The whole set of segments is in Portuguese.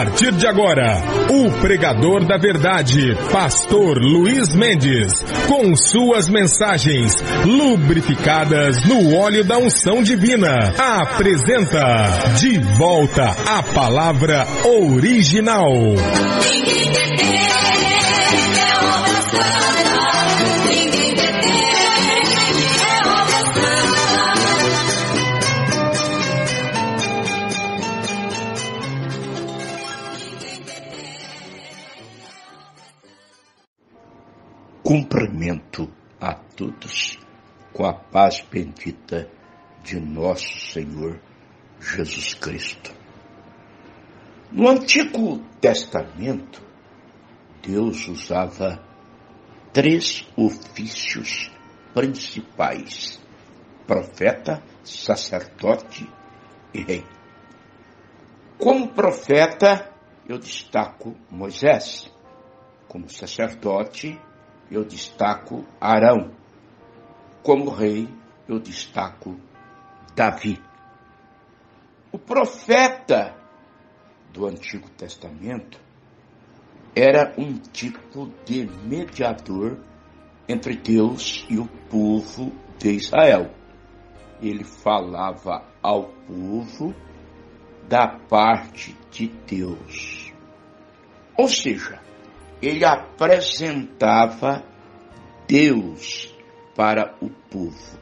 partir de agora, o pregador da verdade, Pastor Luiz Mendes, com suas mensagens lubrificadas no óleo da unção divina, apresenta de volta a palavra original. todos com a paz bendita de nosso Senhor Jesus Cristo. No Antigo Testamento, Deus usava três ofícios principais: profeta, sacerdote e rei. Como profeta, eu destaco Moisés. Como sacerdote, eu destaco Arão. Como rei, eu destaco Davi. O profeta do Antigo Testamento era um tipo de mediador entre Deus e o povo de Israel. Ele falava ao povo da parte de Deus. Ou seja, ele apresentava Deus para o povo.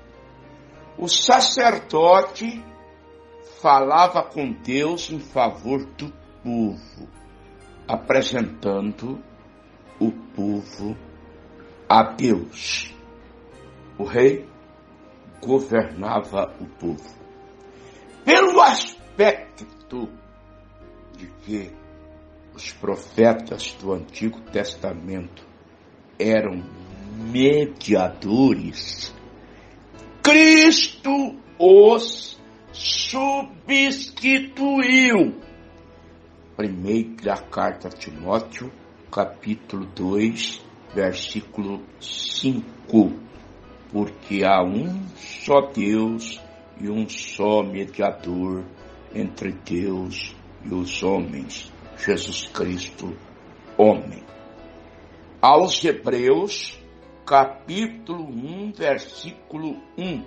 O sacerdote falava com Deus em favor do povo, apresentando o povo a Deus. O rei governava o povo. Pelo aspecto de que os profetas do Antigo Testamento eram mediadores, Cristo os substituiu. Primeira carta a Timóteo, capítulo 2, versículo 5. Porque há um só Deus e um só mediador entre Deus e os homens, Jesus Cristo, homem. Aos Hebreus, capítulo 1, versículo 1.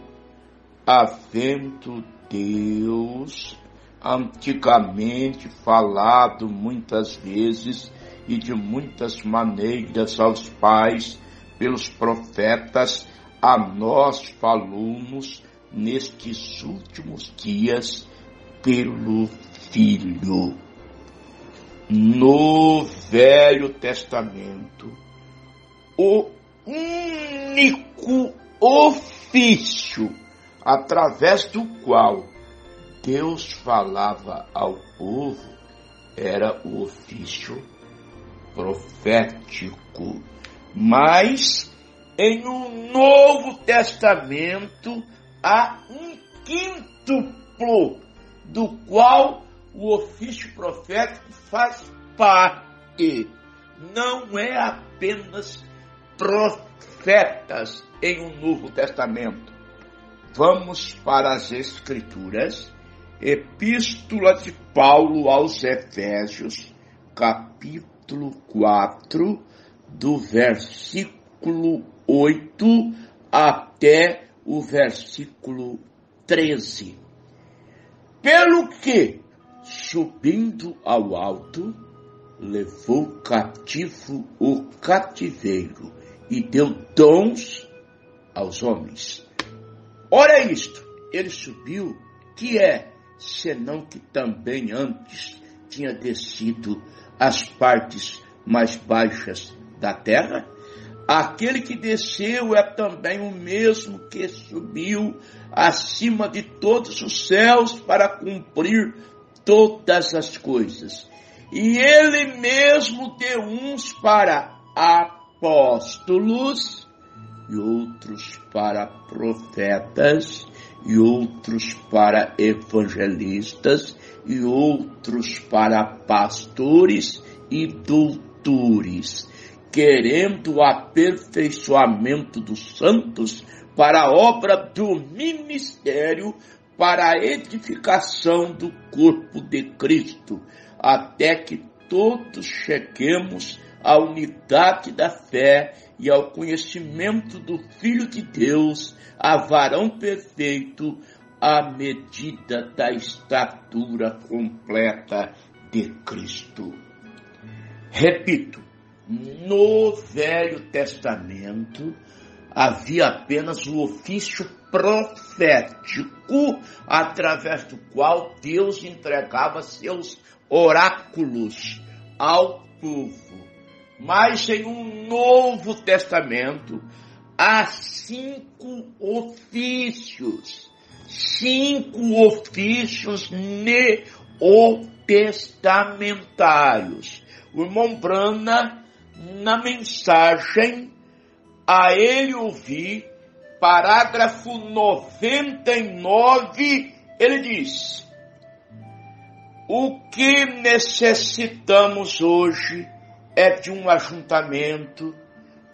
Havendo Deus antigamente falado muitas vezes e de muitas maneiras aos pais pelos profetas, a nós falamos nestes últimos dias pelo Filho no Velho Testamento o único ofício através do qual Deus falava ao povo era o ofício profético. Mas em um Novo Testamento há um quíntuplo do qual o ofício profético faz parte. Não é apenas profetas em um Novo Testamento. Vamos para as Escrituras. Epístola de Paulo aos Efésios, capítulo 4, do versículo 8 até o versículo 13. Pelo que subindo ao alto, levou cativo o cativeiro e deu dons aos homens. Ora isto, ele subiu, que é, senão que também antes tinha descido às partes mais baixas da terra? Aquele que desceu é também o mesmo que subiu acima de todos os céus para cumprir todas as coisas. E ele mesmo deu uns para apóstolos, e outros para profetas, e outros para evangelistas, e outros para pastores e doutores, querendo o aperfeiçoamento dos santos para a obra do ministério para a edificação do corpo de Cristo, até que todos cheguemos à unidade da fé e ao conhecimento do Filho de Deus, a varão perfeito, à medida da estatura completa de Cristo. Repito, no Velho Testamento havia apenas o ofício profético através do qual Deus entregava seus oráculos ao povo. Mas em um Novo Testamento há cinco ofícios, cinco ofícios neotestamentários. O irmão Brana, na mensagem a ele ouvir, parágrafo 99, ele diz: O que necessitamos hoje é de um ajuntamento,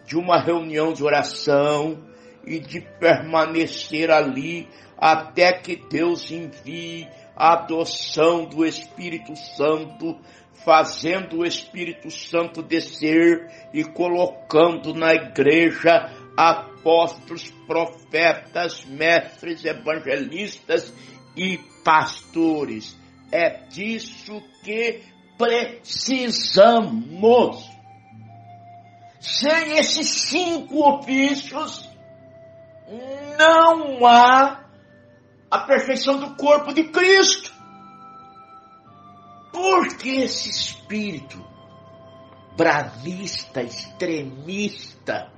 de uma reunião de oração e de permanecer ali até que Deus envie a adoção do Espírito Santo, fazendo o Espírito Santo descer e colocando na igreja apóstolos, profetas, mestres, evangelistas e pastores. É disso que precisamos. Sem esses cinco ofícios, não há a perfeição do corpo de Cristo. Porque esse espírito bravista, extremista,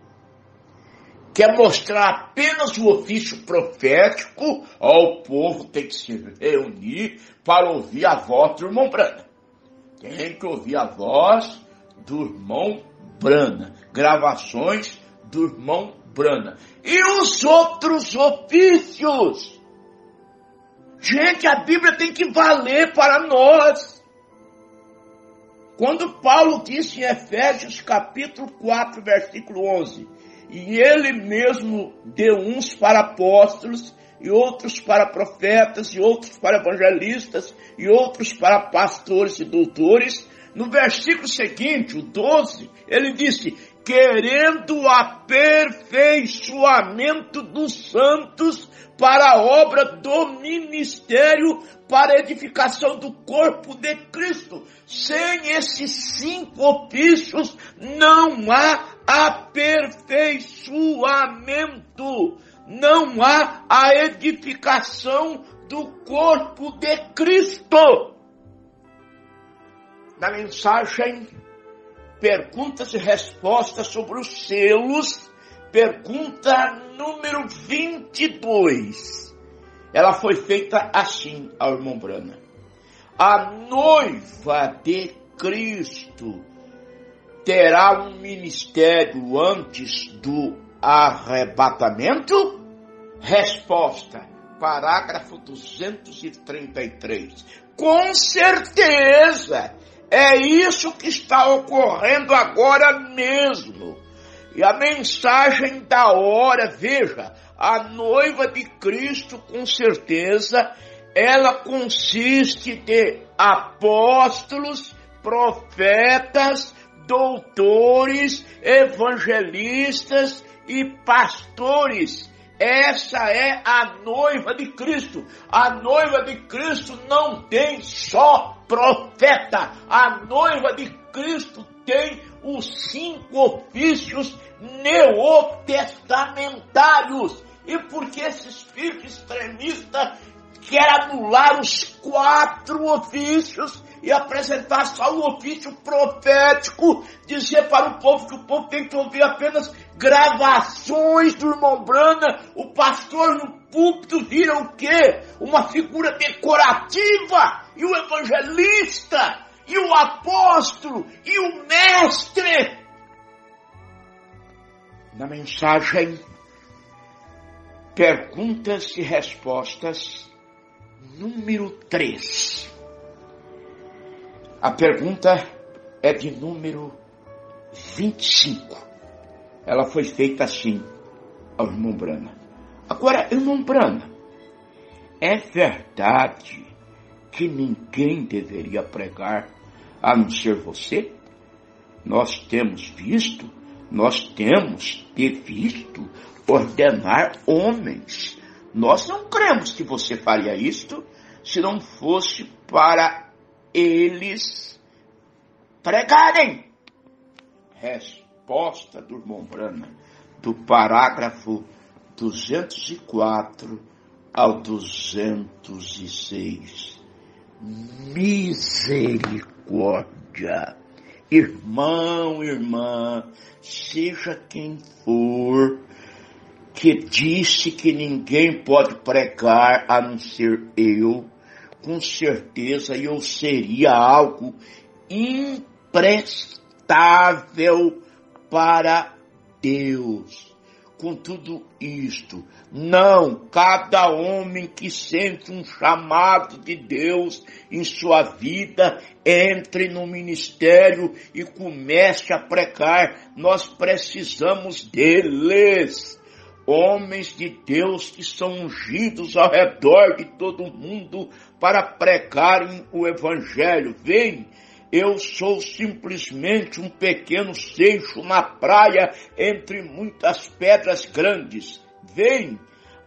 quer mostrar apenas o ofício profético, ó, o povo tem que se reunir para ouvir a voz do irmão Brana. Tem que ouvir a voz do irmão Brana. Gravações do irmão Brana. E os outros ofícios? Gente, a Bíblia tem que valer para nós. Quando Paulo disse em Efésios capítulo 4, versículo 11, e ele mesmo deu uns para apóstolos, e outros para profetas, e outros para evangelistas, e outros para pastores e doutores. No versículo seguinte, o 12, ele disse: querendo aperfeiçoamento dos santos para a obra do ministério, para a edificação do corpo de Cristo. Sem esses cinco ofícios, não há aperfeiçoamento, não há a edificação do corpo de Cristo. Na mensagem perguntas e respostas sobre os selos, pergunta número 22. Ela foi feita assim ao irmão Brana. A noiva de Cristo terá um ministério antes do arrebatamento? Resposta, parágrafo 233. Com certeza! É isso que está ocorrendo agora mesmo. E a mensagem da hora, veja, a noiva de Cristo, com certeza, ela consiste de apóstolos, profetas, doutores, evangelistas e pastores essa é a noiva de Cristo. A noiva de Cristo não tem só profeta. A noiva de Cristo tem os cinco ofícios neotestamentários. E porque esse espírito extremista quer anular os quatro ofícios e apresentar só o ofício profético, dizer para o povo que o povo tem que ouvir apenas gravações do irmão Brana, o pastor no púlpito vira o quê? Uma figura decorativa, e o evangelista, e o apóstolo, e o mestre. Na mensagem, perguntas e respostas, número 3. A pergunta é de número 25 ela foi feita assim ao irmão Brana. Agora, irmão Brana, é verdade que ninguém deveria pregar a não ser você? Nós temos visto, nós temos ter visto ordenar homens. Nós não cremos que você faria isto se não fosse para eles pregarem. Resposta do irmão Brana, do parágrafo 204 ao 206. Misericórdia. Irmão, irmã, seja quem for, que disse que ninguém pode pregar a não ser eu, com certeza eu seria algo imprestável para Deus com tudo isto. Não, cada homem que sente um chamado de Deus em sua vida, entre no ministério e comece a pregar. Nós precisamos deles. Homens de Deus que são ungidos ao redor de todo mundo para pregarem o Evangelho. Vem, eu sou simplesmente um pequeno seixo na praia entre muitas pedras grandes. Vem,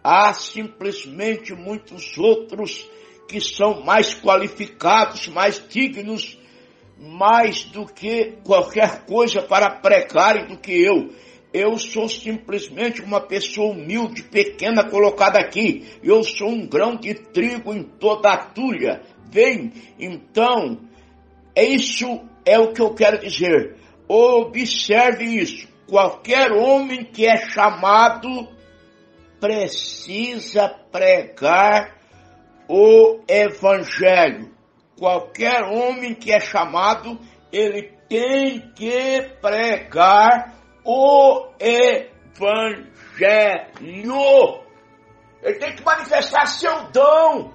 há simplesmente muitos outros que são mais qualificados, mais dignos, mais do que qualquer coisa para pregarem do que eu. Eu sou simplesmente uma pessoa humilde, pequena, colocada aqui. Eu sou um grão de trigo em toda a tulha. Vem, então, isso é o que eu quero dizer. Observe isso. Qualquer homem que é chamado precisa pregar o evangelho. Qualquer homem que é chamado, ele tem que pregar o evangelho. Ele tem que manifestar seu dom,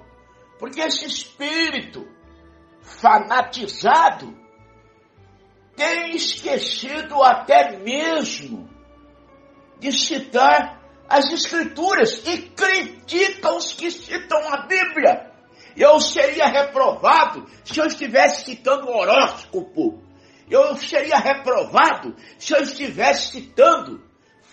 porque esse espírito fanatizado tem esquecido até mesmo de citar as Escrituras e critica os que citam a Bíblia. Eu seria reprovado se eu estivesse citando o horóscopo. Eu seria reprovado se eu estivesse citando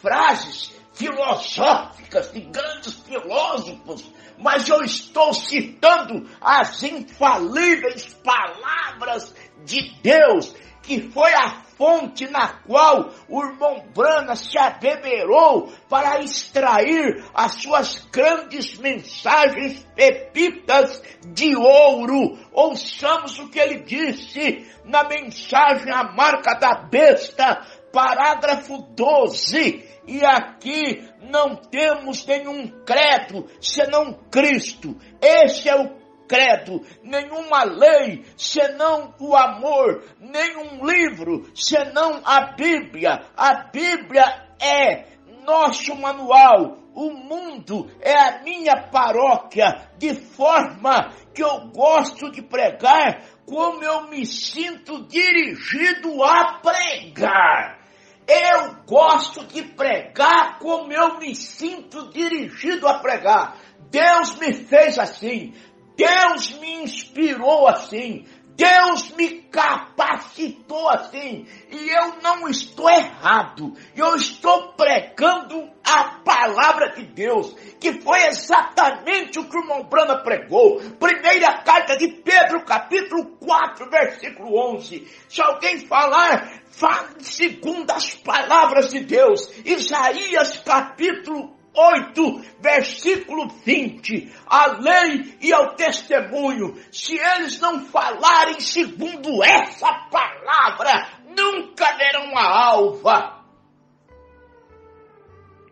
frases filosóficas de grandes filósofos mas eu estou citando as infalíveis palavras de Deus, que foi a fonte na qual o irmão Brana se abeberou para extrair as suas grandes mensagens pepitas de ouro. Ouçamos o que ele disse na mensagem A Marca da Besta, parágrafo 12 e aqui não temos nenhum credo senão Cristo. Esse é o credo, nenhuma lei senão o amor, nenhum livro senão a Bíblia. A Bíblia é nosso manual. O mundo é a minha paróquia, de forma que eu gosto de pregar como eu me sinto dirigido a pregar. Eu gosto de pregar como eu me sinto dirigido a pregar. Deus me fez assim. Deus me inspirou assim. Deus me capacitou assim. E eu não estou errado. Eu estou pregando a palavra de Deus, que foi exatamente o que o irmão Brana pregou. Primeira carta de Pedro, capítulo 4, versículo 11. Se alguém falar, fale segundo as palavras de Deus. Isaías, capítulo 8, versículo 20, a lei e ao testemunho, se eles não falarem segundo essa palavra, nunca verão a alva.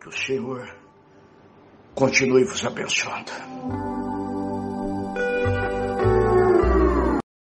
Que o Senhor continue vos abençoando.